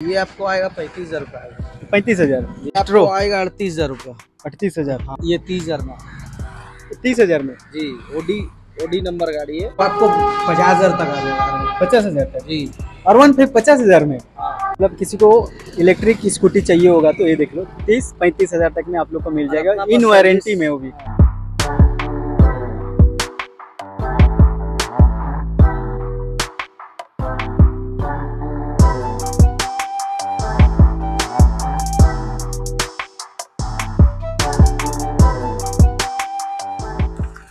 ये आपको आएगा पैंतीस हज़ार रुपया आएगा। पैंतीस हज़ार। आपको आएगा अड़तीस हज़ार रुपया। अड़तीस हज़ार। हाँ ये तीस हज़ार में तीस हज़ार में? जी ओडी ओडी नंबर गाड़ी है। आपको पचास हज़ार तक आ जाएगा। पचास हज़ार तक? जी। और वन फिर पचास हज़ार में? मतलब किसी को इलेक्ट्रिक स्कूटी चाहिए होगा तो ये देख लो। तीस पैंतीस हज़ार तक में आप लोग को मिल जाएगा। इन वारंटी में वो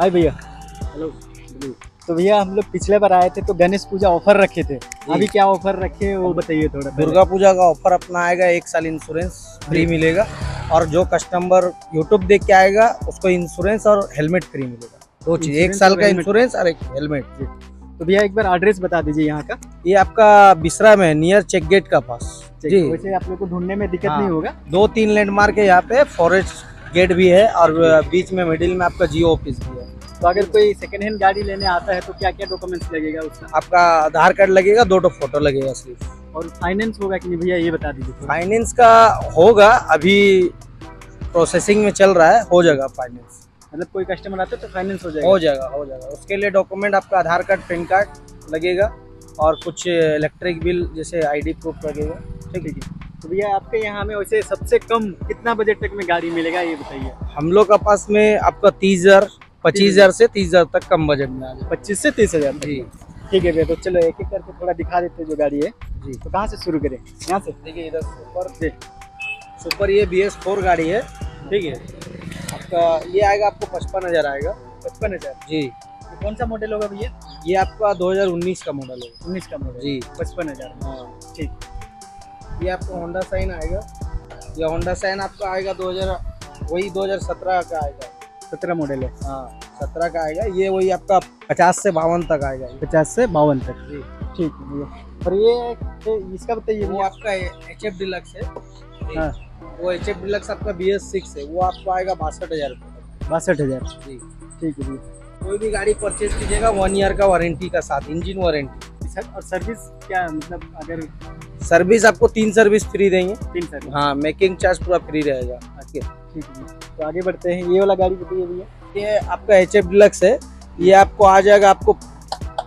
हाय भैया। हेलो तो भैया हम लोग पिछले बार आए थे तो गणेश पूजा ऑफ़र रखे थे। अभी क्या ऑफ़र रखे वो बताइए थोड़ा। दुर्गा पूजा का ऑफ़र अपना आएगा एक साल इंश्योरेंस फ्री मिलेगा और जो कस्टमर यूट्यूब देख के आएगा उसको इंश्योरेंस और हेलमेट फ्री मिलेगा। दो चीज़ एक साल का इंश्योरेंस और एक हेलमेट तो भैया एक बार एड्रेस बता दीजिए यहाँ का। ये आपका बिसरा में नियर चेक गेट का पास। जी। वैसे आप लोग को ढूँढने में दिक्कत हाँ। नहीं होगा। दो तीन लैंडमार्क है यहाँ पे फॉरेस्ट गेट भी है और बीच में मिडिल में आपका जियो ऑफ़िस भी है। तो अगर कोई सेकेंड हैंड गाड़ी लेने आता है तो क्या क्या डॉक्यूमेंट्स लगेगा उसका? आपका आधार कार्ड लगेगा दो टो फ़ोटो लगेगा सिर्फ़। और फाइनेंस होगा कि नहीं भैया ये बता दीजिए फाइनेंस का होगा अभी प्रोसेसिंग में चल रहा है हो जाएगा फाइनेंस मतलब कोई कस्टमर आता है तो फाइनेंस हो जाएगा हो जाएगा। हो जाएगा। उसके लिए डॉक्यूमेंट आपका आधार कार्ड पैन कार्ड लगेगा और कुछ इलेक्ट्रिक बिल जैसे आईडी प्रूफ लगेगा। ठीक है। तो भैया आपके यहाँ में वैसे सबसे कम कितना बजट तक में गाड़ी मिलेगा ये बताइए। हम लोग का पास में आपका तीस हज़ार पच्चीस हज़ार से तीस हज़ार तक कम बजट में आ जाएगा पच्चीस से तीस हज़ार जी। ठीक है भैया तो चलो एक एक करके थोड़ा दिखा देते जो गाड़ी है। जी। तो कहाँ से शुरू करें? यहाँ से? देखिए इधर सुपर सुपर ये बी एस फोर गाड़ी है। ठीक है? आपका ये आएगा आपको पचपन हज़ार आएगा। पचपन हज़ार? जी। ये कौन सा मॉडल होगा भैया? ये आपका 2019 का मॉडल है। उन्नीस का मॉडल जी। पचपन हज़ार। हाँ। ठीक। ये आपका होंडा साइन आएगा। ये होंडा साइन आपका आएगा 2000 वही 2017 का आएगा। सत्रह मॉडल है। हाँ सत्रह का आएगा। ये वही आपका पचास से बावन तक आएगा। पचास से बावन तक। जी ठीक है भैया। और ये इसका बताइए वो आपका एच एफ़ डिलक्स है। हाँ। वो एच एफ़ डिलक्स आपका बी एस सिक्स है। वो आपको आएगा बासठ हज़ार रुपये बासठ हज़ार। जी। ठीक है भैया। कोई भी गाड़ी परचेज कीजिएगा वन ईयर का वारंटी का साथ इंजन वारंटी सर और सर्विस क्या मतलब अगर सर्विस आपको तीन सर्विस फ्री देंगे। तीन सर्विस हाँ मेकिंग चार्ज पूरा फ्री रहेगा। ठीक है तो आगे बढ़ते हैं। ये वाला गाड़ी बताइए भैया। ये आपका एच एफ़ डिलक्स है। ये आपको आ जाएगा आपको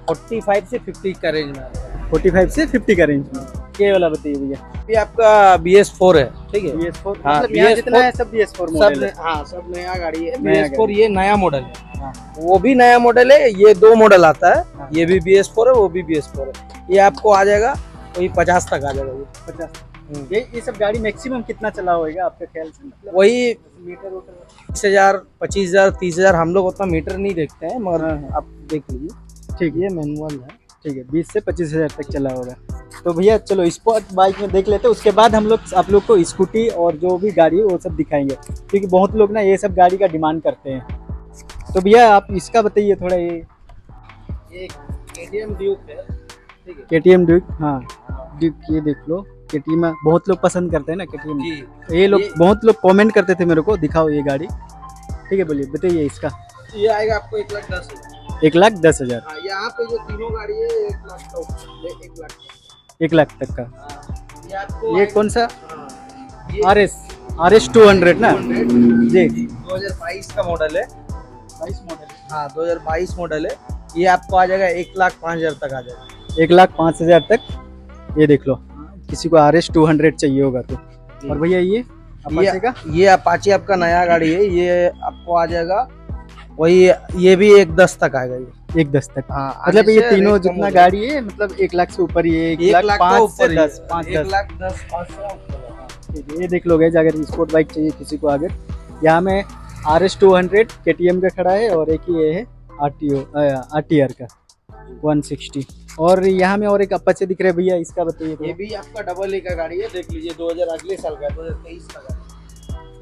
45 से 50 का रेंज में फोर्टी फाइव से फिफ्टी का रेंज में। ये वाला बताइए भैया। ये आपका बी एस फोर है ठीक है? बी एस फोर हाँ, मतलब यहाँ BS4 जितना है सब बी एस फोर सब है। हाँ सब नया गाड़ी है। बी एस फोर ये नया मॉडल है। हाँ। वो भी नया मॉडल है ये दो मॉडल आता है। हाँ। ये भी बी एस फोर है वो भी बी एस फोर है। ये आपको आ जाएगा वही पचास तक आ जाएगा ये। पचास। ये ये सब गाड़ी मैक्सिमम कितना चला होगा आपके ख्याल से? मतलब वही मीटर बीस हज़ार पच्चीस हज़ार तीस हज़ार हम लोग उतना मीटर नहीं देखते हैं मगर हाँ, हाँ। आप देख लीजिए। ठीक है। ये मैनुअल है। ठीक है बीस से पच्चीस हज़ार तक चला होगा। तो भैया चलो स्पोर्ट बाइक में देख लेते हैं उसके बाद हम लोग आप लोग को स्कूटी और जो भी गाड़ी है वो सब दिखाएँगे। क्योंकि बहुत लोग ना ये सब गाड़ी का डिमांड करते हैं। तो भैया आप इसका बताइए थोड़ा ये। ये केटीएम ड्यूक है। ठीक है। के टी एम ड्यूक हाँ। ड्यूक ये देख लो। के टी बहुत लोग पसंद करते हैं ना के टी ये लोग बहुत लोग कमेंट करते थे मेरे को दिखाओ ये गाड़ी। ठीक है बोलिए बताइए इसका। ये आएगा आपको एक लाख दस हज़ार। एक लाख दस हज़ार। हाँ, यहाँ पे जो तीनों गाड़ी है एक लाख का ये एक लाख एक लाख तक का। हाँ, ये कौन सा? हाँ, R S R S two hundred ना? जी। दो हज़ार बाईस का मॉडल है। बाईस मॉडल हाँ 2022 मॉडल है। ये आपको आ जाएगा एक लाख पाँच हज़ार तक आ जाएगा। एक लाख पाँच हज़ार तक। ये देख लो। किसी को आर एस टू हंड्रेड चाहिए होगा तो। और भैया ये Apache का? ये ये अपाची आपका नया गाड़ी है ये आपको आ जाएगा वही ये भी एक दस तक आएगा ये। एक दस तक। हाँ मतलब ये तीनों जितना गाड़ी है मतलब एक लाख से ऊपर है एक, एक लाख लाख पाँच से दस पाँच एक लाख दस पाँच सौ ऊपर है, ये देख लो गैज अगर स्पोर्ट बाइक चाहिए किसी को अगर यहाँ में R S two hundred K T M का खड़ा है और एक ही ये है R T O R T R का वन सिक्सटी और यहाँ में और एक अपाचे दिख रहे हैं भैया इसका बताइए ये भी आपका डबल ए का गाड़ी है देख लीजिए 2000 अगले साल का दो हज़ार तेईस का गाड़ी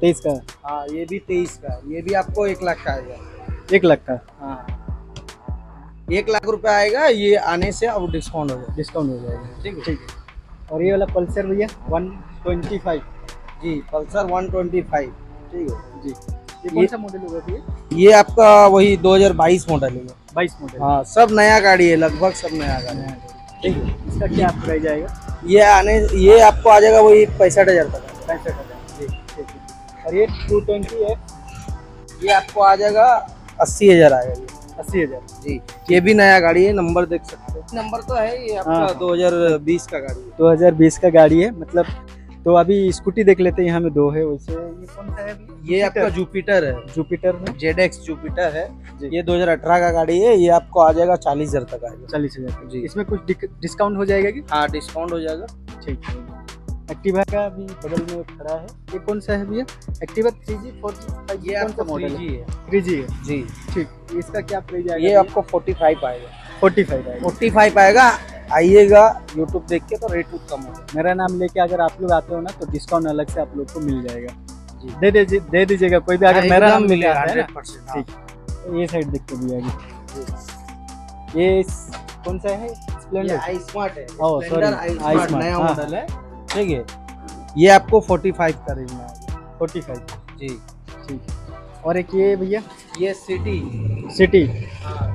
तेईस का? हाँ ये भी तेईस का ये भी आपको एक लाख का आएगा। एक लाख का? हाँ। एक लाख रुपए आएगा ये आने से अब डिस्काउंट हो जाएगा। डिस्काउंट हो जाएगा। ठीक है। ठीक है। और ये वाला पल्सर भैया? वन ट्वेंटी फाइव जी पल्सर 125 ठीक है। जी। ये कौन सा मॉडल होगा भैया? ये आपका वही 2022 मॉडल है। बाईस मॉडल हाँ सब नया गाड़ी है लगभग सब नया गाड़ी है। ठीक है। इसका क्या प्राइस आएगा ये आने ये आपको आ जाएगा वही पैंसठ हज़ार तक। पैंसठ हज़ार जी ठीक है और ये टू ट्वेंटी है? ये आपको आ जाएगा अस्सी हज़ार आएगा ये। अस्सी हज़ार। जी ये भी नया गाड़ी है नंबर देख सकते हो। नंबर तो है ये आपका हाँ। आपका 2020 का गाड़ी है। दो हज़ार बीस का गाड़ी है मतलब तो अभी स्कूटी देख लेते हैं यहाँ में दो है वैसे ये कौन सा है ये आपका जुपिटर है। जुपिटर में? जेड एक्स जुपिटर है। ये 2018 का गाड़ी है ये आपको आ जाएगा चालीस हज़ार तक आएगा। चालीस हज़ार जी। इसमें कुछ डिस्काउंट हो जाएगा कि? हाँ डिस्काउंट हो जाएगा। ठीक है। एक्टिवा का भी बगल में खड़ा है। ये कौन सा है भैया? Activa three G four G ये आपको मॉडल है? 3G है। थ्री जी है। जी। ठीक। इसका क्या प्राइस आएगा ये आपको 45 आएगा। फोर्टी फाइव आएगा। 45 आएगा। आइएगा यूट्यूब देख के तो रेट कम होगा। मेरा नाम लेके अगर आप लोग आते हो ना तो डिस्काउंट अलग से आप लोग को मिल जाएगा। दे दीजिए दे दीजिएगा कोई भी अगर मेरा नाम मिलेगा है ना, 100% हाँ। ठीक ये साइड देख के भी आगे। ये कौन सा है? ये स्प्लेंडर आई स्मार्ट है आई आई स्मार्ट स्मार्ट, नया हाँ। मॉडल है। ठीक है। ये आपको 45 का रेंज में आएगा। फोर्टी फाइव जी। ठीक और एक ये भैया? ये सिटी सिटी हाँ।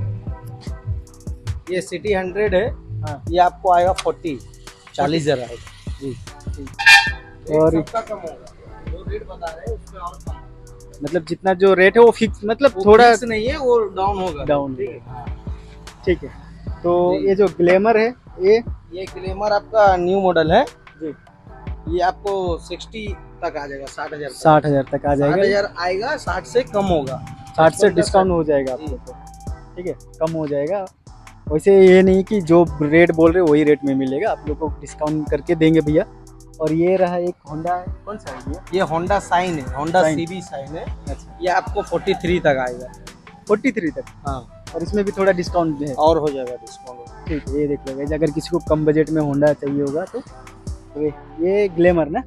ये सिटी 100 है। हाँ। ये आपको आएगा 40 चालीस हज़ार आएगा। जी। और- और कम होगा। रेट बता रहे हैं उसमें और मतलब जितना जो रेट है वो फिक्स मतलब वो थोड़ा fix नहीं है वो डाउन होगा। Down ठीक है। ठीक है। तो ये जो ग्लैमर है ये? ये ग्लेमर आपका न्यू मॉडल है। जी। ये आपको 60 तक आ जाएगा साठ हज़ार साठ हज़ार तक आ साठ जाएगा। हज़ार आएगा साठ से कम होगा। साठ से डिस्काउंट हो जाएगा आप जी। लोग को ठीक है कम हो जाएगा। वैसे ये नहीं कि जो रेट बोल रहे वही रेट में मिलेगा। आप लोग को डिस्काउंट करके देंगे भैया। और ये रहा एक होंडा कौन सा है ये? होंडा साइन है होंडा। सीबी साइन है। अच्छा। ये आपको 43 तक आएगा। फोर्टी थ्री तक? हाँ। और इसमें भी थोड़ा डिस्काउंट है। और हो जाएगा डिस्काउंट ठीक है ये देख लो अगर किसी को कम बजट में होंडा चाहिए होगा तो। ये- ग्लैमर ना?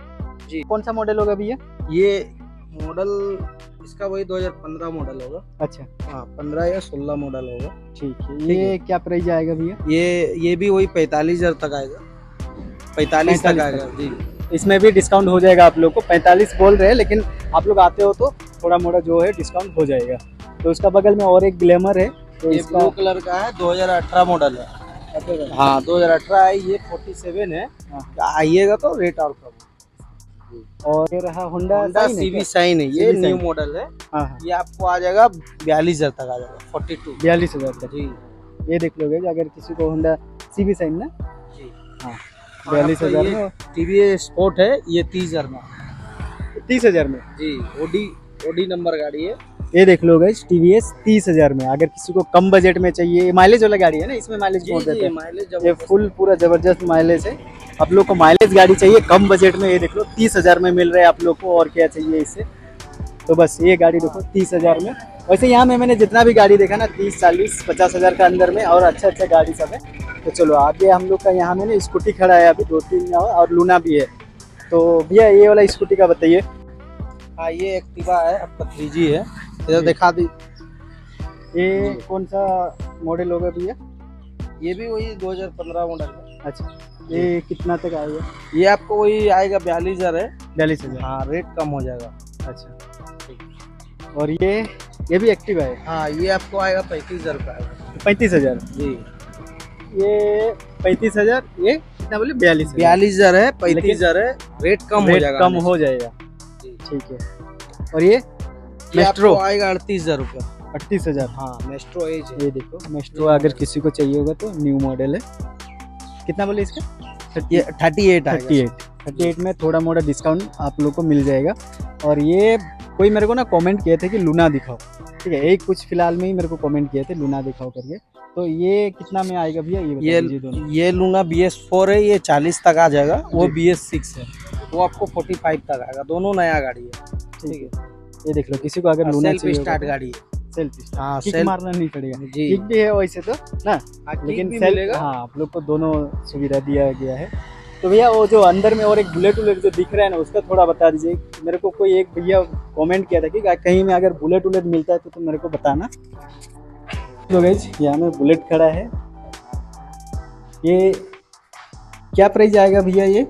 जी। कौन सा मॉडल होगा भैया ये? मॉडल इसका वही 2015 मॉडल होगा। अच्छा। हाँ 15 या 16 मॉडल होगा। ठीक है ये क्या प्राइस आएगा भैया? ये ये भी वही पैंतालीस हज़ार तक आएगा। पैंतालीस तक आएगा जी। इसमें भी डिस्काउंट हो जाएगा आप लोग को। पैंतालीस बोल रहे हैं लेकिन आप लोग आते हो तो थोड़ा मोड़ा जो है डिस्काउंट हो जाएगा। तो उसका बगल में और एक ग्लैमर है तो ये ब्लू कलर का है 2018 मॉडल है। हाँ 2018 है ये 47 है। हाँ। आइएगा तो रेट और कम। और ये रहा होंडा होंडा सीवी साइन है ये न्यू मॉडल है। हाँ हाँ। ये आपको आ जाएगा बयालीस हज़ार तक आ जाएगा 42 बयालीस हज़ार तक। जी। ये देख लोगे अगर किसी को होंडा सी साइन ना? जी। हाँ। बयालीस हज़ार टीवीएस स्पोर्ट है ये तीस हज़ार में। तीस हज़ार में? जी ओडी ओडी नंबर गाड़ी है। ये देख लो गाइस टीवीएस तीस हज़ार में। अगर किसी को कम बजट में चाहिए माइलेज वाला गाड़ी है ना इसमें माइलेज बहुत देते हैं। माइलेज ये फुल पूरा ज़बरदस्त माइलेज है। आप लोग को माइलेज गाड़ी चाहिए कम बजट में ये देख लो तीस हज़ार में मिल रहा है आप लोग को और क्या चाहिए इससे? तो बस ये गाड़ी देखो तीस हज़ार में। वैसे यहाँ में मैंने जितना भी गाड़ी देखा ना तीस चालीस पचास हज़ार का अंदर में और अच्छा अच्छा गाड़ी सब है। तो चलो आगे हम लोग का यहाँ में ना स्कूटी खड़ा है अभी दो तीन और लूना भी है। तो भैया ये वाला स्कूटी का बताइए। हाँ ये एक्टिवा है आपका थ्री जी है। इधर दिखा दी। ये कौन सा मॉडल होगा भैया? ये भी वही 2015 मॉडल है। अच्छा ये कितना तक आएगा? ये आपको वही आएगा बयालीस हज़ार है। बयालीस हज़ार। हाँ रेट कम हो जाएगा। अच्छा। और ये ये भी एक्टिव है? हाँ ये आपको आएगा पैंतीस हज़ार का पैंतीस हज़ार। जी। ये पैंतीस हज़ार ये कितना बोले बयालीस बयालीस हज़ार है पैंतीस हज़ार है रेट कम हो रेट जाएगा कम हो जाएगा। ठीक है। और ये मेस्ट्रो आएगा अड़तीस हज़ार रुपया। अड़तीस हज़ार। हाँ मेस्ट्रो एज ये देखो मेस्ट्रो अगर किसी को चाहिए होगा तो न्यू मॉडल है। कितना बोले इसका? Thirty eight thirty eight thirty eight में थोड़ा मोड़ा डिस्काउंट आप लोग को मिल जाएगा। और ये कोई मेरे को ना कमेंट किए थे कि लूना दिखाओ। ठीक है एक कुछ फ़िलहाल में ही मेरे को कमेंट किए थे लूना दिखाओ करके। तो ये कितना में आएगा भैया? ये ये ये लूना बी एस फोर है ये चालीस तक आ जाएगा वो बी एस सिक्स है। वो आपको फोर्टी फाइव तक आएगा दोनों नया गाड़ी है। ठीक है। ये देख लो किसी को अगर लूना सेल्फ चाहिए स्टार्ट गाड़ी है। सेल्फ हाँ सेल्फ मारना नहीं पड़ेगा। किक भी है वैसे तो ना? हाँ, लेकिन सेल्फ हाँ आप लोग को दोनों सुविधा दिया गया है। तो भैया वो जो अंदर में और एक बुलेट उलेट जो दिख रहा है ना उसका थोड़ा बता दीजिए। मेरे को कोई एक भैया कमेंट किया था कि कहीं में अगर बुलेट उलेट मिलता है तो, तो मेरे को बताना। तो गाइज़ यहाँ में बुलेट खड़ा है। ये क्या प्राइस आएगा भैया ये?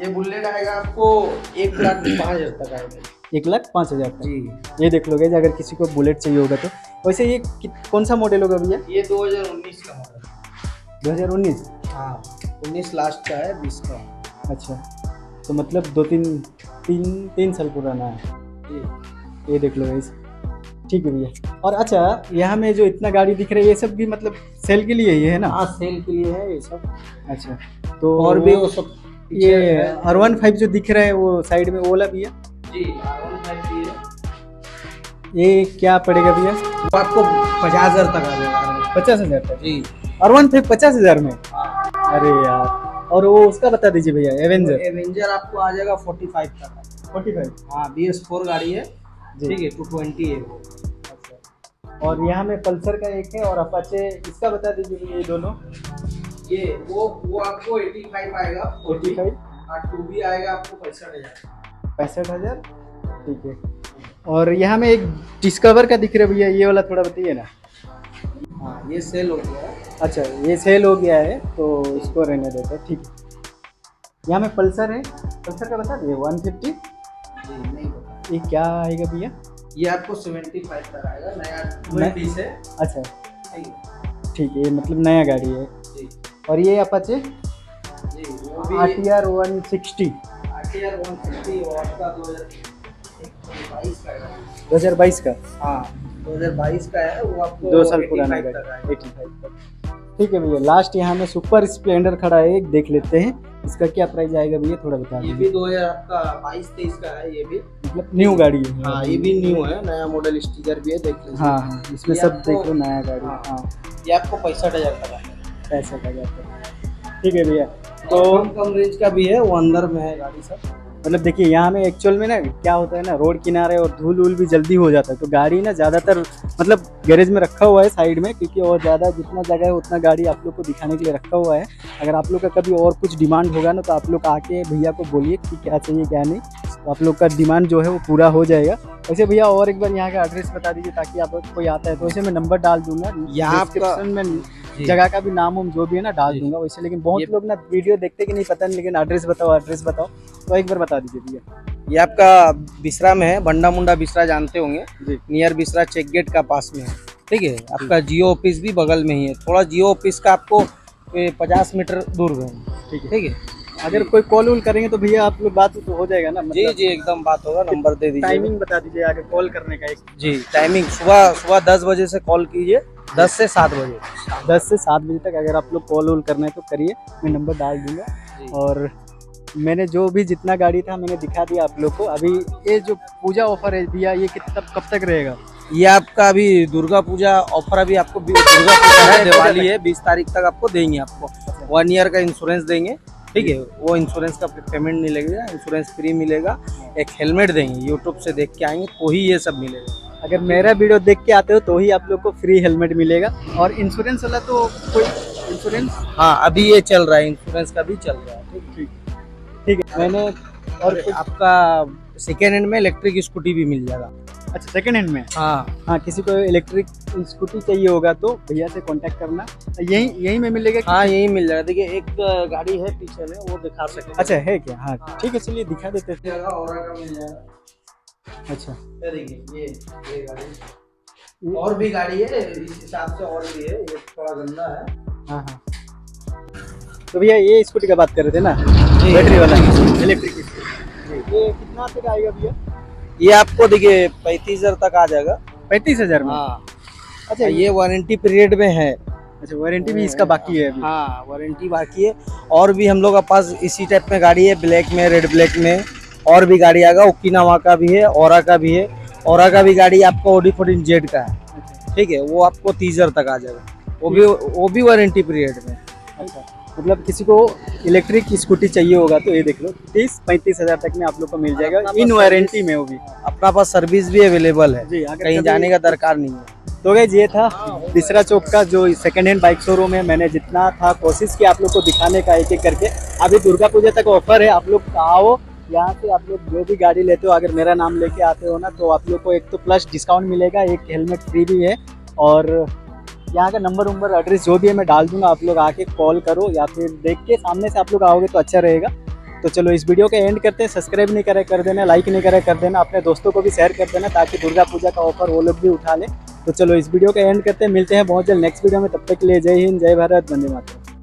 ये बुलेट आएगा आपको एक लाख पाँच हज़ार तक आएगा। एक लाख पाँच हज़ार जी। ये देख लो गाइज़ अगर किसी को बुलेट चाहिए होगा तो। वैसे ये कौन सा मॉडल होगा भैया? ये 2019 का मॉडल दो हज़ार उन्नीस? हाँ उन्नीस लास्ट का है बीस का। अच्छा तो मतलब दो तीन तीन तीन साल पुराना है। ये देख लो गाइस ठीक है भैया। और अच्छा यहाँ में जो इतना गाड़ी दिख रही है ये सब भी मतलब सेल के लिए ही है ना? हाँ सेल के लिए है ये सब। अच्छा तो और भी वो सब ये आर वन फाइव जो दिख रहा है वो साइड में ओला भी है? जी R15 भी है। ये क्या पड़ेगा भैया? वो आपको पचास हज़ार तक आ जाएगा। पचास हज़ार तक? जी। आर वन फाइव पचास हज़ार में? हाँ। अरे यार और वो उसका बता दीजिए भैया एवेंजर एवेंजर आपको आ जाएगा फोर्टी फाइव तक। फोर्टी फाइव हाँ बी एस फोर गाड़ी है। ठीक है टू ट्वेंटी है वो। और यहाँ में पल्सर का एक है और अपाचे इसका बता दीजिए ये दोनों। ये वो वो आपको एटी फाइव आएगा फोर्टी फाइव टू बी आएगा आपको पैंसठ हज़ार। पैंसठ हज़ार? ठीक है। और यहाँ में एक डिस्कवर का दिख रहा है भैया ये वाला थोड़ा बताइए ना। हाँ ये सेल हो गया। है अच्छा ये सेल हो गया है तो इसको रहने देते हैं ठीक है। यहाँ में पल्सर है पल्सर का बता दिए वन फिफ्टी ये क्या आएगा भैया? ये आपको सेवेंटी फाइव तक आएगा नया मैं- ट्वेंटी से। अच्छा। ठीक है। है मतलब नया गाड़ी है। और ये अपाचे वो भी R T R one sixty दो हज़ार बाईस का दो हज़ार बाईस का? हाँ दो हज़ार बाईस का है वो आपको दो साल पुराना एटी फाइव तक। ठीक है भैया लास्ट यहाँ में सुपर स्प्लेंडर खड़ा है एक देख लेते हैं इसका क्या प्राइस आएगा भैया थोड़ा बता ये भी दो हज़ार आपका बाईस तेईस का है ये भी। मतलब न्यू गाड़ी है हाँ ये भी न्यू है नया मॉडल स्टिकर भी है देख लीजिए। हाँ हाँ इसमें सब देख लो नया गाड़ी हाँ। हाँ। ये आपको पैंसठ हज़ार तक आएगा पैसा का। ठीक है भैया तो कम कम रेंज का भी है वो अंदर में है गाड़ी सब। मतलब देखिए यहाँ में एक्चुअल में ना क्या होता है ना रोड किनारे और धूल वूल भी जल्दी हो जाता है। तो गाड़ी ना ज़्यादातर मतलब गैरेज में रखा हुआ है साइड में क्योंकि और ज़्यादा जितना जगह है उतना गाड़ी आप लोग को दिखाने के लिए रखा हुआ है। अगर आप लोग का कभी और कुछ डिमांड होगा ना तो आप लोग आके भैया को बोलिए कि क्या चाहिए क्या नहीं। तो आप लोग का डिमांड जो है वो पूरा हो जाएगा। वैसे भैया और एक बार यहाँ का एड्रेस बता दीजिए ताकि आप लोग कोई आता है तो वैसे मैं नंबर डाल दूँगा। यहाँ डिस्क्रिप्शन में। जगह का भी नाम उम जो भी है ना डाल दूँगा वैसे लेकिन बहुत लोग ना वीडियो देखते कि नहीं पता नहीं लेकिन एड्रेस बताओ एड्रेस बताओ तो एक बार बता दीजिए भैया। ये आपका बिसरा में है बंडा मुंडा बिसरा जानते होंगे। जी। नियर बिसरा चेक गेट का पास में है। ठीक है। आपका जियो ऑफ़िस भी बगल में ही है। थोड़ा जियो ऑफ़िस का आपको पचास मीटर दूर है। ठीक है। ठीक है? अगर कोई कॉल वॉल करेंगे तो भैया आप लोग बात तो हो जाएगा ना मतलब जी जी एकदम बात होगा नंबर दे दीजिए टाइमिंग बता दीजिए आगे कॉल करने का एक। जी टाइमिंग सुबह सुबह दस बजे से कॉल कीजिए। दस से सात बजे। दस से सात बजे तक अगर आप लोग कॉल वॉल करना है तो करिए मैं नंबर डाल दूँगा। और मैंने जो भी जितना गाड़ी था मैंने दिखा दिया आप लोग को। अभी ये जो पूजा ऑफ़र है दिया ये कितना कब तक रहेगा? ये आपका अभी दुर्गा पूजा ऑफ़र अभी आपको दुर्गा पूजा है दिवाली है बीस तारीख तक आपको देंगे आपको। वन ईयर का इंश्योरेंस देंगे ठीक है? वो इंश्योरेंस का पेमेंट नहीं लगेगा इंश्योरेंस फ्री मिलेगा एक हेलमेट देंगे यूट्यूब से देख के आएँगे तो ही ये सब मिलेगा। अगर मेरा वीडियो देख के आते हो तो ही आप लोग को फ्री हेलमेट मिलेगा। और इंश्योरेंस वाला तो कोई इंश्योरेंस हाँ अभी ये चल रहा है इंश्योरेंस का भी चल रहा है। ठीक ठीक। ठीक है। मैंने और और आपका सेकेंड हैंड में इलेक्ट्रिक स्कूटी भी मिल जाएगा। अच्छा सेकेंड हैंड में? हाँ। हाँ किसी को इलेक्ट्रिक स्कूटी चाहिए होगा तो भैया से कांटेक्ट करना। यही यही में मिलेगा हाँ यही मिल जाएगा। देखिए एक गाड़ी है पीछे में वो दिखा सकते अच्छा है क्या? हाँ ठीक है चलिए दिखा देते हैं। अच्छा। ये देखिए ये ये गाड़ी। और भी गाड़ी है इस हिसाब से और भी है ये थोड़ा गंदा है। हाँ हाँ। तो भैया ये स्कूटी का बात कर रहे थे ना? बैटरी वाला। इलेक्ट्रिक ये कितना तक आएगा भैया? ये आपको देखिए पैंतीस हज़ार तक आ जाएगा। पैंतीस हज़ार में? हाँ। अच्छा ये वारंटी पीरियड में है। अच्छा वारंटी भी इसका बाकी है अभी। हाँ वारंटी बाकी है। और भी हम लोग के पास इसी टाइप में गाड़ी है ब्लैक में रेड ब्लैक में। और भी गाड़ी आएगा ओकिनावा का भी है और का भी है। और का भी गाड़ी आपका ओडी फोर्टीन जेड का है। अच्छा। ठीक है वो आपको तीस हज़ार तक आ जाएगा। वो भी वो भी वारंटी पीरियड में। अच्छा। मतलब किसी को इलेक्ट्रिक स्कूटी चाहिए होगा तो ये देख लो। तीस पैंतीस हज़ार तक में आप लोग को मिल जाएगा इन वारंटी में वो भी। अपना पास सर्विस भी अवेलेबल है। जी कहीं जाने का दरकार नहीं है। तो गैस ये था तीसरा चौक का जो सेकंड हैंड बाइक शोरूम है मैंने जितना था कोशिश की आप लोग को दिखाने का एक एक करके। अभी दुर्गा पूजा तक ऑफ़र है आप लोग आओ यहाँ से आप लोग जो भी गाड़ी लेते हो, अगर मेरा नाम लेके आते हो ना तो आप लोग को एक तो प्लस डिस्काउंट मिलेगा, एक हेलमेट फ्री भी है। और यहाँ का नंबर उम्बर एड्रेस जो भी है, मैं डाल दूँगा, आप लोग आके कॉल करो, या फिर देख के सामने से आप लोग आओगे तो अच्छा रहेगा। तो चलो, इस वीडियो का एंड करते हैं। सब्सक्राइब नहीं करे, कर देना लाइक नहीं करे, कर देना, अपने दोस्तों को भी शेयर कर देना, ताकि दुर्गा पूजा का ऑफ़र वो लोग भी उठा ले। तो चलो, इस वीडियो का एंड करते हैं। मिलते हैं बहुत जल्द नेक्स्ट वीडियो में। तब तक के लिए जय हिंद, जय भारत, वंदे मातरम।